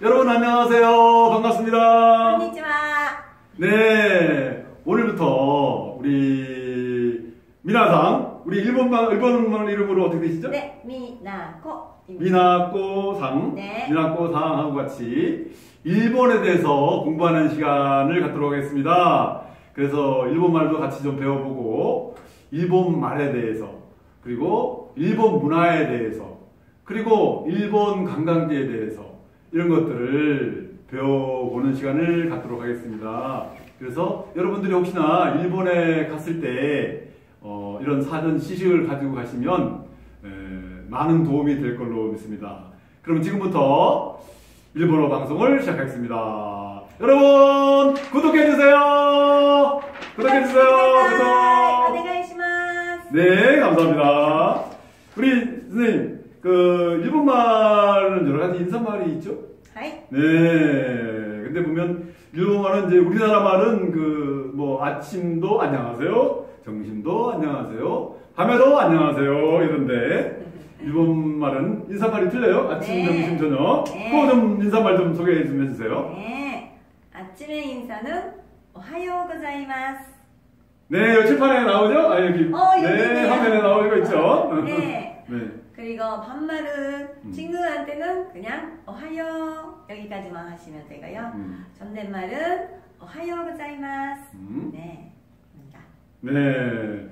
여러분 안녕하세요. 반갑습니다. 안녕하세요. 네. 오늘부터 우리 미나상 우리 일본말 일본말 이름으로 어떻게 되시죠? 네, 미나코. 미나코상, 네. 미나코상하고 같이 일본에 대해서 공부하는 시간을 갖도록 하겠습니다. 그래서 일본말도 같이 좀 배워보고 일본말에 대해서 그리고 일본 문화에 대해서 그리고 일본 관광지에 대해서 이런 것들을 배워보는 시간을 갖도록 하겠습니다. 그래서 여러분들이 혹시나 일본에 갔을 때 어, 이런 사전 시식을 가지고 가시면 에, 많은 도움이 될 걸로 믿습니다. 그럼 지금부터 일본어 방송을 시작하겠습니다. 여러분 구독해주세요. 구독해주세요. 구독. 네, 감사합니다. 우리 선생님 그 일본말은 여러 가지 인사말이 있죠. 하이. 네. 근데 보면 일본말은 이제 우리나라 말은 그 뭐 아침도 안녕하세요, 정신도 안녕하세요, 밤에도 안녕하세요 이런데 일본말은 인사말이 틀려요. 아침, 네. 점심, 저녁. 네. 그좀 인사말 좀 소개 좀 해주세요. 네. 아침의 인사는 오하요 고자이마스. 네, 여칠판에 나오죠? 아, 예, 여기. 어, 예, 네, 예. 화면에 나오는 거 있죠? 네. 네. 그리고 반말은 음. 친구한테는 그냥 어하요 여기까지만 하시면 되고요. 음. 존댓말은 어하요 고자이마스. 음. 네. 입니다. 네.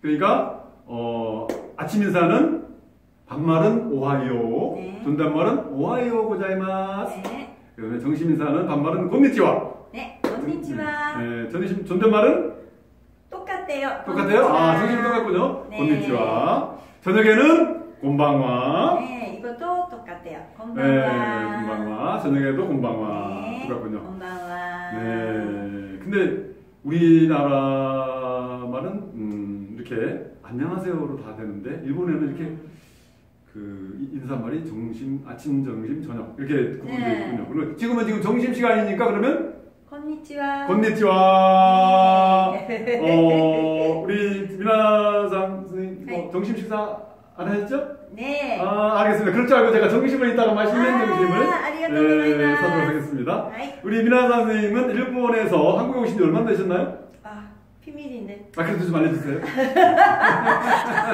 그러니까 어, 아침 인사는 반말은 오하요, 네. 존댓말은 오하요 고자이마스. 네. 그다음에 정심 인사는 반말은 곤니치와. 네, 곤니치와. 네, 전심 존댓말은 똑같대요. 똑같아요. 곤니치와. 아, 정심 똑같군요. 네. 곤니치와. 저녁에는 곤방와. 네, 이것도 똑같아요. 네, 건방와. 곤방와. 저녁에도 곤방와. 네, 똑같군요. 건방와. 네. 근데 우리나라 말은 음, 이렇게 안녕하세요로 다 되는데 일본에는 이렇게 그 이- 인사말이 점심, 아침, 점심, 저녁 이렇게 구분되어 네. 있군요. 그리고 지금은 지금 점심 시간이니까 그러면 건니치와. 곤니치와. 네. 어, 우리 미나상 선생님 뭐 네. 점심 식사 안 하셨죠? 네. 아, 알겠습니다. 그럴 줄 알고 제가 점심을 이따가 맛있는 아, 점심을 예, 고자이마스. 사도록 하겠습니다. 아이, 우리 미나 선생님은 일본에서 한국에 오신 지 얼마나 되셨나요? 아, 비밀인데. 아, 그래도 좀 알려주세요.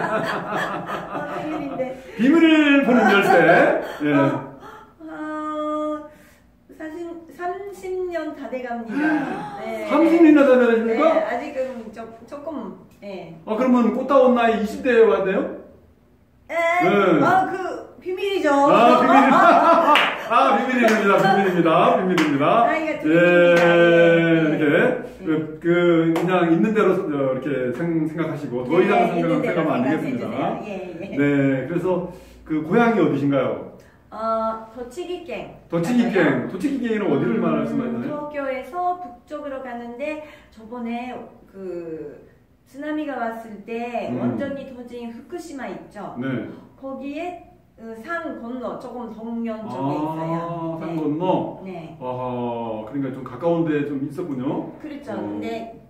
아, 비밀인데. 비밀을 보는 열쇠. 예. 어, 어, 사실 30년 다 돼갑니다. 네. 30년이나 네, 되십니까? 아직은 조, 조금, 예. 아, 그러면 꽃다운 나이 20대에 왔네요? 에, 네. 아, 그, 비밀이죠. 아, 비밀입니다. 아, 비밀입니다. 비밀입니다. 비밀입니다. 아, 예. 이렇게. 그, 그, 그냥 있는 대로 어, 이렇게 생, 생각하시고, 더 이상 네, 생각, 있는 대로 생각하면 안. 되겠습니다. 예, 예. 네, 그래서 그 고향이 어디신가요? 어, 도치기갱. 도치기県. 도치기県은 어디를 음, 말씀하시나요? 도쿄에서 북쪽으로 가는데 저번에 그 쓰나미가 왔을 때 음. 완전히 터진 후쿠시마 있죠. 네. 거기에 그산 건너 조금 동면 쪽에 있어요. 아, 산 네. 건너? 네. 아하, 그러니까 좀 가까운데 좀 있었군요. 그렇죠. 어. 근데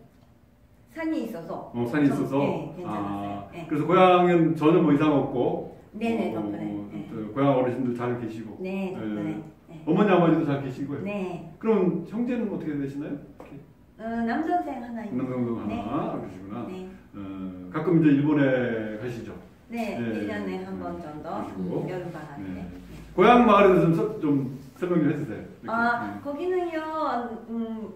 산이 있어서. 어, 산이 좀, 있어서. 네, 괜찮았어요. 아, 네. 그래서 고향은 전혀 뭐 이상 없고. 네네, 어, 덕분에. 네. 또 고향 어르신들 잘 계시고. 네, 덕분에. 네. 네. 어머니 아버지도 잘 계시고요. 네. 그럼 형제는 어떻게 되시나요? 어, 남동생 하나 있는. 남동생 하나 네. 그러시구나. 네. 어, 가끔 이제 일본에 가시죠. 네, 네. 1년에 한 번 정도? 여름방학 때. 네. 고향 마을에 대해서 좀, 서- 좀 설명 좀 해주세요. 이렇게. 아, 거기는요, 음,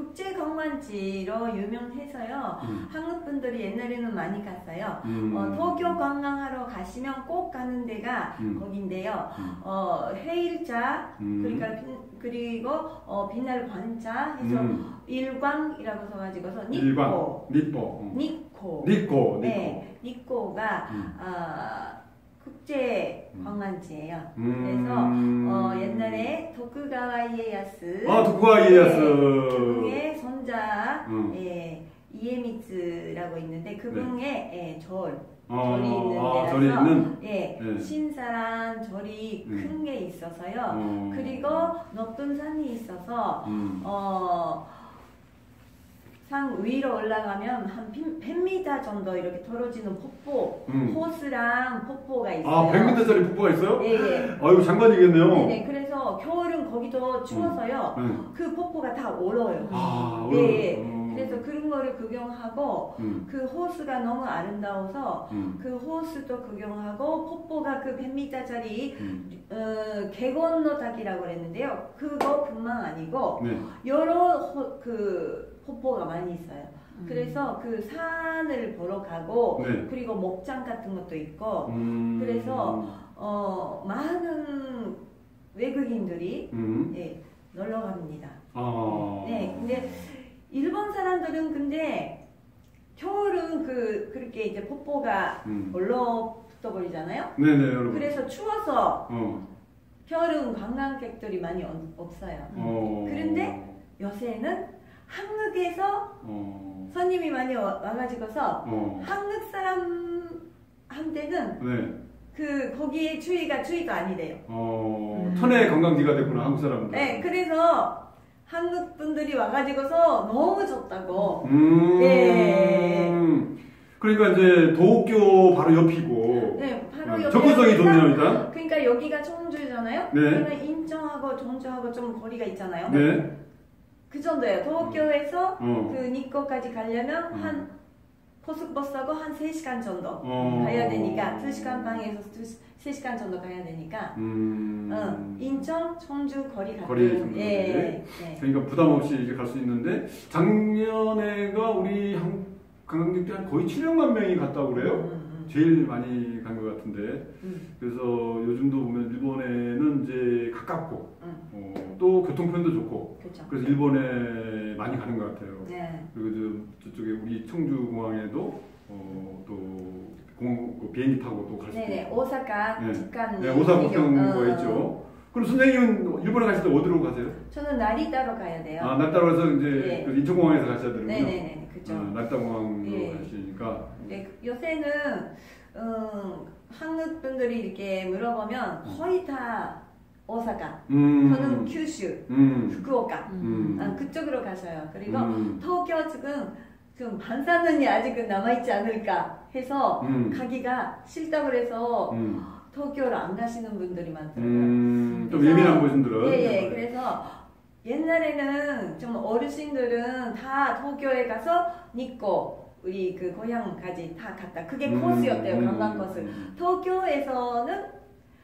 국제 관광지로 유명해서요. 음. 한국 분들이 옛날에는 많이 갔어요. 음. 어, 도쿄 관광하러 가시면 꼭 가는 데가 음. 거긴데요. 음. 어, 해일자, 음. 그러니까 빈- 그리고 어, 빛날 관자 해서 음. 일광이라고 써가지고서 니코. 니코, 니코, 니코. 네, 니코가 음. 아, 국제 관광지예요. 음. 그래서 어, 옛날에 도쿠가와 이에야스 아, 도쿠가와 이에야스. 네, 그분의 손자 음. 예, 이에미츠라고 있는데 그분의 예, 절 어, 절이 있는 아, 데라서 절이 있는. 예, 네. 신사란 절이 음. 큰게 있어서요. 어. 그리고 높은 산이 있어서 음. 어 산 위로 올라가면 한 100m 정도 이렇게 떨어지는 폭포, 음. 호수랑 폭포가 있어요. 아, 100m짜리 폭포가 있어요? 예, 예. 아이고, 장관이겠네요. 네네. 그래서 겨울은 거기도 추워서요. 네. 그 폭포가 다 얼어요. 아, 예, 오늘- 예. 어. 그래서 그런 거를 구경하고 음, 그 호수가 너무 아름다워서 음, 그 호수도 구경하고 폭포가 그 100m짜리 음. 어, 개건너滝라고 그랬는데요. 그거뿐만 아니고 네. 여러 호, 그 폭포가 많이 있어요. 그래서 그 산을 보러 가고 네. 그리고 목장 같은 것도 있고 음, 그래서 어, 많은 외국인들이 음, 예, 놀러 갑니다. 아. 네, 근데 일본 사람들은 근데 겨울은 그 그렇게 이제 폭포가 음. 얼러붙어 버리잖아요. 네네, 여러분. 그래서 추워서 어, 겨울은 관광객들이 많이 없- 없어요. 어. 그런데 요새는 한국에서 어, 손님이 많이 와- 와가지고서 어, 한국 사람한테는 네. 그 거기에 추위가 추위가 아니래요. 어, 음. 천혜 관광지가 됐구나, 한국 사람들. 네, 그래서 한국 분들이 와가지고서 너무 좋다고. 음. 예. 그러니까 이제 도쿄 바로 옆이고. 네, 바로 음, 여기 접근성이 좋네요, 일단. 그러니까 여기가 청주잖아요. 네. 그러면 인천하고 전주하고 좀 거리가 있잖아요. 네. 그 정도예요. 도쿄에서 어. 그 니코까지 가려면 음. 한 고속버스하고 한 3시간 정도 어. 가야 되니까 2시간 반에서 3시간 정도 가야 되니까 음. 어, 인천, 청주 거리 같은 거리 정도. 예, 예, 예. 그러니까 부담 없이 이제 갈 수 있는데 작년에가 우리 한 관광객들이 한 거의 700만 명이 갔다고 그래요. 음, 제일 많이 간 것 같은데. 음, 그래서 요즘도 보면 일본에는 이제 가깝고 음, 어, 또 교통편도 좋고 그렇죠. 그래서 일본에 많이 가는 것 같아요. 네. 그리고 저, 저쪽에 우리 청주 공항에도 어, 또 공항 그 비행기 타고 또 갈수 네네 있고. 오사카 네. 직관 네, 오사카 비경- 같은 거 어, 있죠. 그럼 선생님은 일본에 가실 때 어디로 가세요? 저는 나리타로 가야 돼요. 아, 날따라서 이제 네. 그 인천공항에서 가셔야 되는군요. 네네네 그죠. 어, 날따공항으로 예. 가시니까. 네, 요새는 음, 한국 분들이 이렇게 물어보면 거의 다 오사카. 음. 저는 큐슈, 음. 후쿠오카 음. 아, 그쪽으로 가셔요. 그리고 음. 도쿄 지금 좀 반사는이 아직은 남아있지 않을까 해서 음. 가기가 싫다고 그래서 음. 도쿄를 안 가시는 분들이 많더라고요. 음. 좀 예민한 분들은. 예, 예. 그래서 옛날에는 좀 어르신들은 다 도쿄에 가서 니코 우리 그 고향까지 다 갔다. 그게 음, 코스였대요, 음, 관광 코스. 음. 도쿄에서는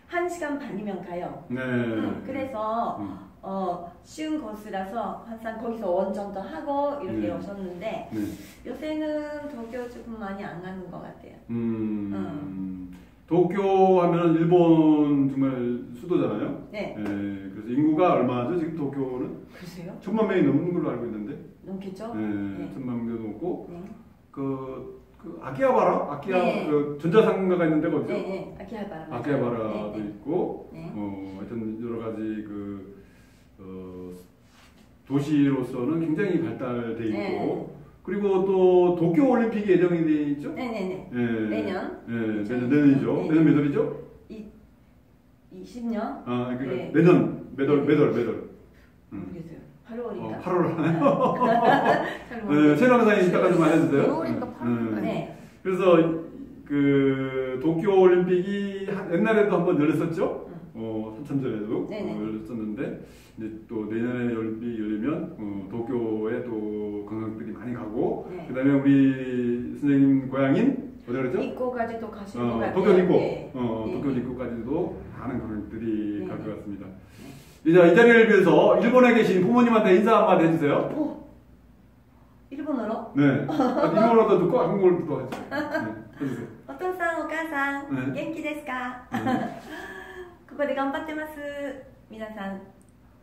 한 시간 반이면 가요. 네. 음, 그래서 음. 어, 쉬운 코스라서 항상 거기서 원정도 하고 이렇게 네. 오셨는데 네. 요새는 도쿄 조금 많이 안 가는 것 같아요. 음. 도쿄 하면 일본 정말 수도잖아요. 네, 예, 그래서 인구가 얼마죠? 지금 도쿄는 글쎄요. 천만 명이 넘는 걸로 알고 있는데, 넘겠죠? 예, 네. 천만 명도 넘고 네, 그, 그 아키하바라, 아키하 네. 그 전자상가가 있는 데가 어디죠? 네, 네. 아키하바라. 아키하바라도 네, 네. 있고, 네. 어, 하여튼 여러 가지 그 어, 도시로서는 굉장히 발달돼 있고, 네. 그리고 또 도쿄 올림픽이 예정이 돼 있죠? 네네네. 예. 내년 예, 내년 내년이죠. 네. 내년 몇 월이죠? 20년? 아, 그러니까 네. 내년 매달 매달 매달. 음. 모르겠어요. 어, 8월인가? 8월. 잘 네, 강사님 이따가 좀 알려주세요. 6월인가 8월인가 음. 네. 그래서 그 도쿄 올림픽이 한- 옛날에도 한번 열렸었죠. 어, 한참 전에도 네네. 어, 열렸었는데 이제 또 내년에 올림픽 열리면 어, 도쿄에 또 관광객들이 많이 가고 네. 그다음에 우리 선생님 고향인 어디 그랬죠? 니코까지도 가실 것 어, 같아요. 도쿄 니코, 네. 어, 네. 도쿄 니코까지도 많은 관광객들이 네. 갈 것 같습니다. 이제 이 자리를 빌어서 일본에 계신 부모님한테 인사 한마디 해주세요. 오! 일본어로? 네. 일본어도 듣고 한국어도 하죠. 네. 해주세요. お父さんお母さん、うん元気ですか 네. ここで頑張ってます皆さん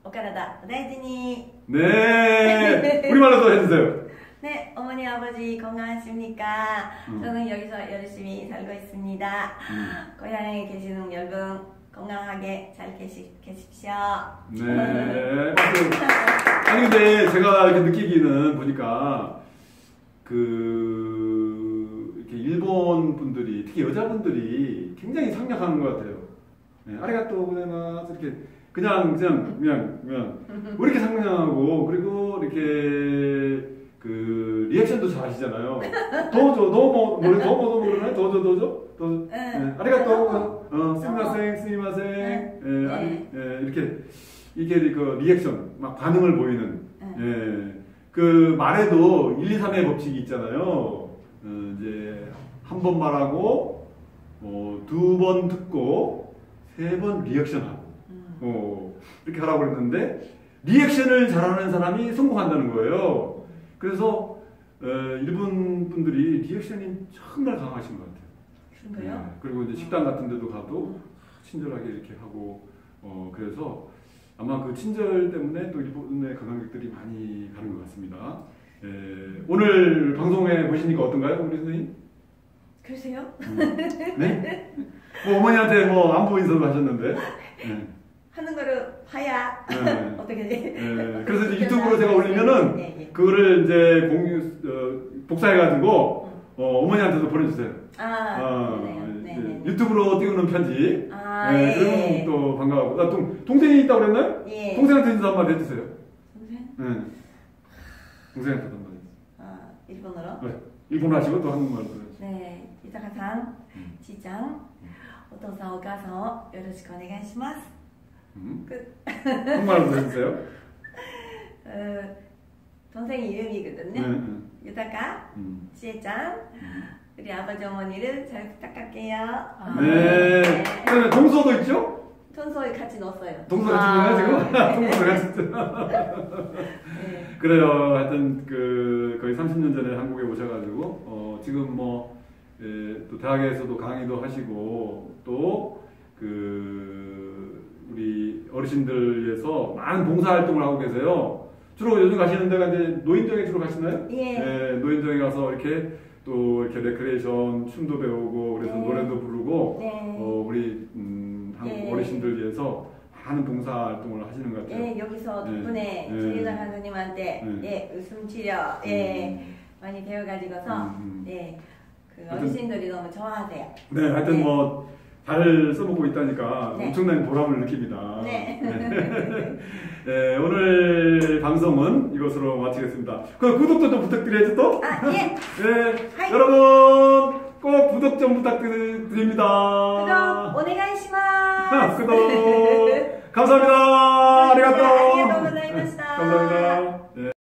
お体お大事に 네. 우리말로도 해주세요. 네 어머니 아버지 건강하십니까 음. 저는 여기서 열심히 살고 있습니다 고향에 계시는 여러분 건강하게 잘 계시, 계십시오 네. 박수. 아니 근데 제가 이렇게 느끼기는 보니까 그 이렇게 일본 분들이 특히 여자분들이 굉장히 상냥한 것 같아요. 네, 아리가또 고자이마스 이렇게 그냥 그냥 그냥 그냥 왜 이렇게 상냥하고 그리고 이렇게 그 리액션도 잘 하시잖아요. 도저, 도모, 노래 도모, 도모 그러나요? 도저, 도저? 도 응. 네, 아리가또, 어, 스미마생, 스미마생, 네. 예, 아니, 예, 이렇게, 이게 그 리액션, 막 반응을 보이는, 응. 예, 그 말에도 1, 2, 3의 법칙이 있잖아요. 어, 이제, 한 번 말하고, 어, 두 번 듣고, 세 번 리액션하고, 음. 어, 이렇게 하라고 그랬는데, 리액션을 잘하는 사람이 성공한다는 거예요. 그래서, 어, 일본 분들이 리액션이 정말 강하신 것 같아요. 그런가요? 네, 그리고 이제 식당 같은 데도 가도 친절하게 이렇게 하고 어 그래서 아마 그 친절 때문에 또 일본의 관광객들이 많이 가는 것 같습니다. 예, 오늘 방송에 보시니까 어떤가요, 우리 선생님? 그러세요? 음, 네? 뭐 어머니한테 뭐 안부 인사도 하셨는데. 네, 하는 거를 봐야 네. 어떻게 돼? 예, 그래서 이제 유튜브로 제가 올리면은 예, 예. 그거를 이제 공유 어, 복사해가지고 어, 어머니한테도 보내주세요. 아, 어. 네, 네. 유튜브로 띄우는 편지. 아, 네, 예, 그러면 예. 또 반가워하고. 아, 동, 동생이 있다고 그랬나요? 예. 동생한테 인사 한마디 해주세요. 동생? 네. 동생한테 한마디. 아, 일본어로? 네. 일본하시고 또 한국말 부. 네, ゆたかさん, ちえちゃん, お父さん, お母さん, よろしくお願いします. 끝. 한국말 부르세 요? 어, 동생이 유미거든 요. 유타 카, 지혜 ちゃん, 우리 아버지 어머니를 잘 부탁할게 요. 네. 그다음에 동서도 있 죠? 동서에 같이 넣었어 요. 동서 같이 넣어요 지 금? 동서 같 이. 네. 그래요. 하여튼 그 거의 30년 전에 한국에 오셔가지고 어, 지금 뭐 예, 또 대학에서도 강의도 하시고 또 그 우리 어르신들 위해서 많은 봉사 활동을 하고 계세요. 주로 요즘 가시는 데가 이제 노인정에 주로 가시나요? 예. 노인정에 가서 이렇게 또 이렇게 레크레이션 춤도 배우고 그래서 네. 노래도 부르고 네. 어, 우리 음, 한국 예. 어르신들 위해서 많은 봉사 활동을 하시는 것 같아요. 예, 여기서 네. 덕분에 네. 최유장 강사님한테 네. 예, 웃음 치료 예, 많이 배워가지고서 음, 음. 예, 그 하여튼- 어르신들이 너무 좋아하세요. 네, 하여튼 네. 뭐잘 써보고 있다니까 네. 엄청난 보람을 느낍니다. 네. 네, 오늘 방송은 이것으로 마치겠습니다. 그 구독도 좀 부탁드려야죠 또. 아, 예. 네, 하이. 여러분 꼭 구독 좀 부탁드립니다. 구독 오네가이 시마스. 구독 감사합니다. 아리가또. 네, 아리가또 고자이마시타. 감사합니다.